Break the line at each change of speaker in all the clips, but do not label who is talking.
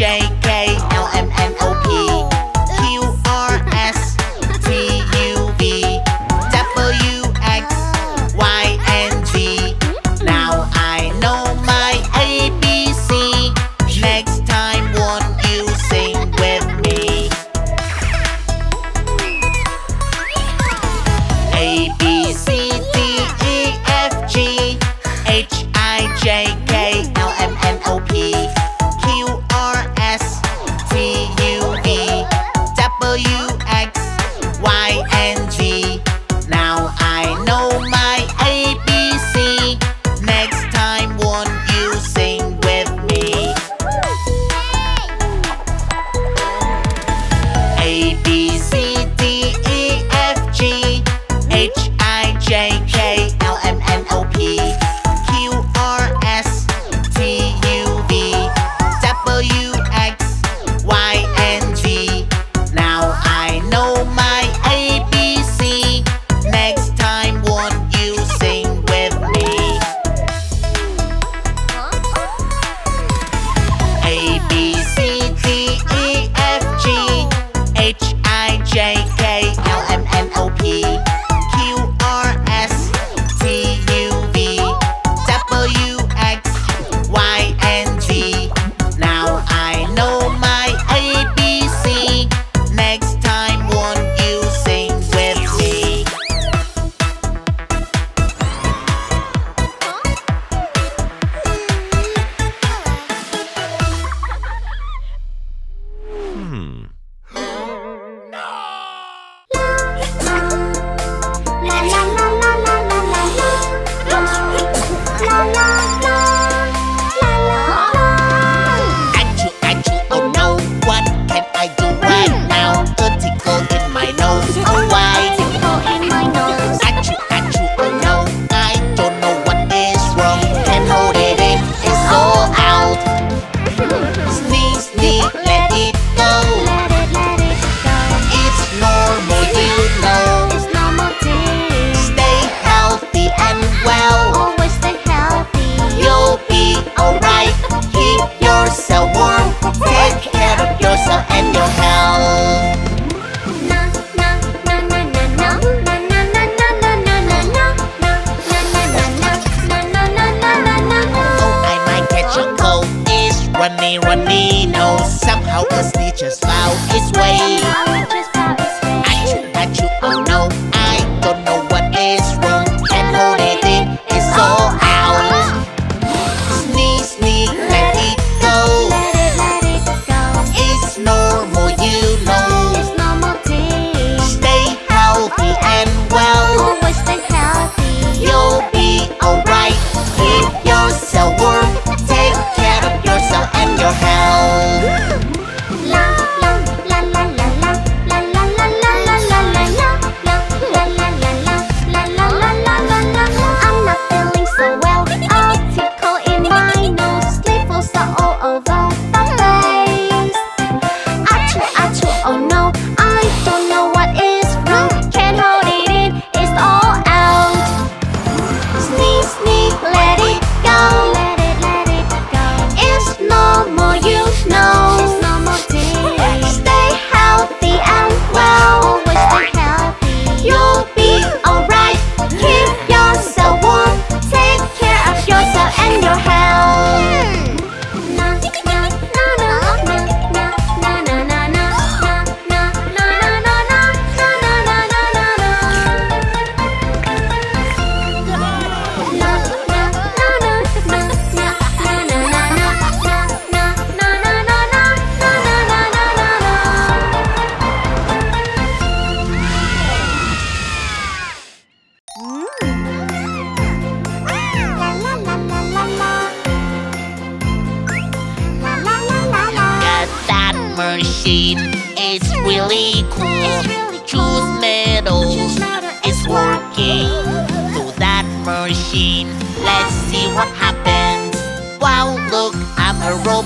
J. K.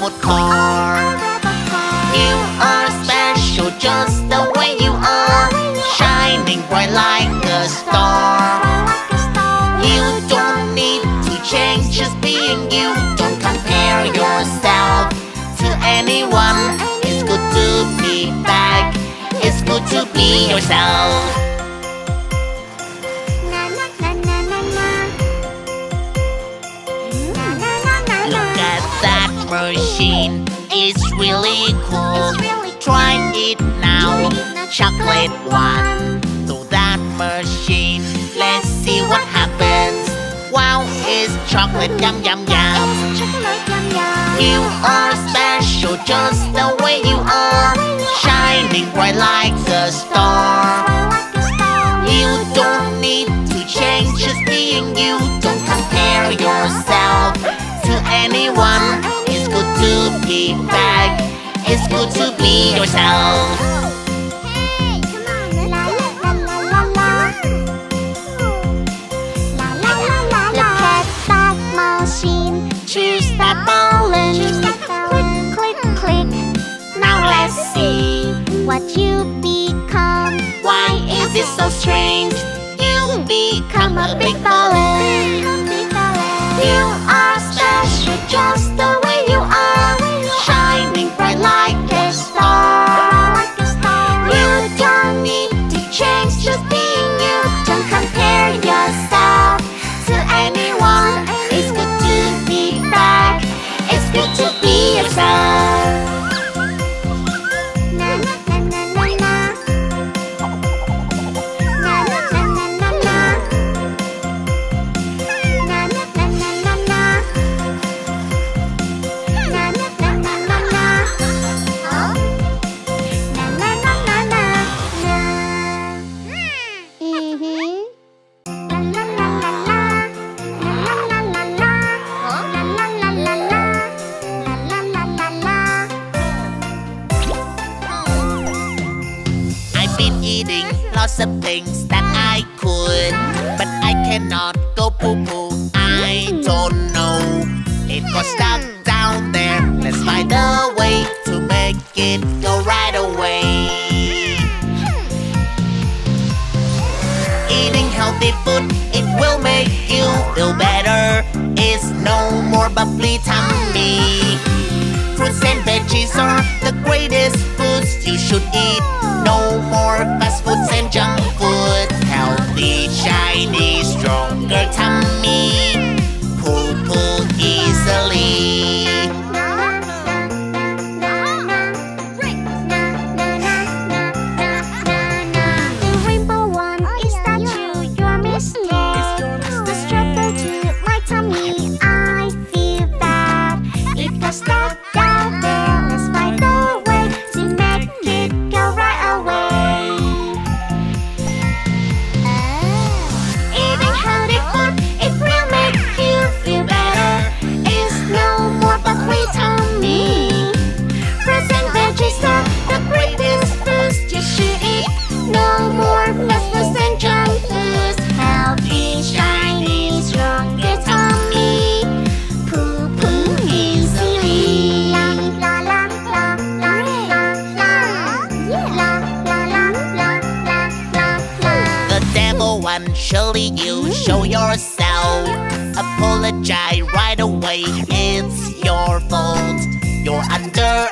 robot car. You are special just the way you are. Shining bright like a star. You don't need to change, just being you. Don't compare yourself to anyone. It's good to be back. It's good to be yourself. That machine. is really cool. Try it now. Chocolate one. To that machine. Let's see what happens. Wow, it's chocolate yum yum yum. You are special just the way you are. Shining bright like a star. You don't need to change, just being you. Don't compare yourself be yourself.
That machine.
Choose that balance.
Choose that balance. Click, click, click.
Now let's see.
what you become.
Why is it so strange? You become a big balloon. Cannot go poo poo. I don't know. It got stuck down there. Let's find a way to make it go right away. Eating healthy food, it will make you feel better. It's no more bubbly tummy. Fruits and veggies are the greatest foods you should eat. Surely you show yourself. Apologize right away, it's your fault. You're under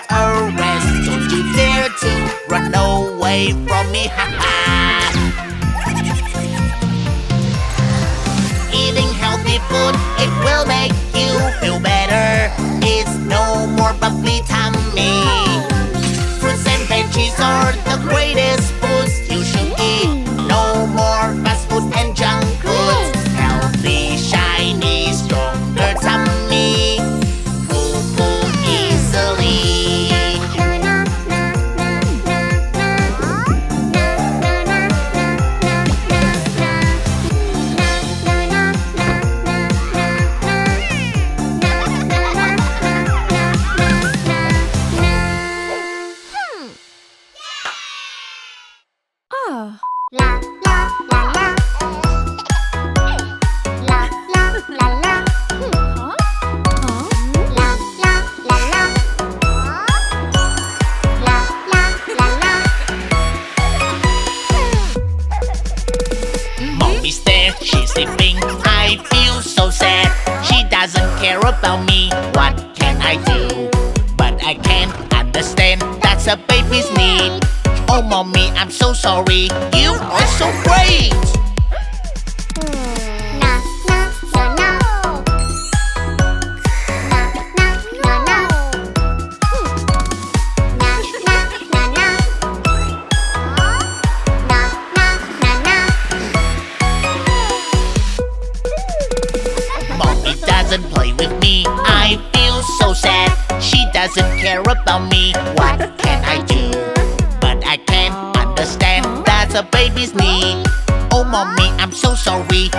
What can I do? But I can't understand. That's a baby's need. Oh, mommy, I'm so sorry. You are so great. Doesn't care about me. What can I do? But I can't understand. That's a baby's need. Oh, mommy, I'm so sorry.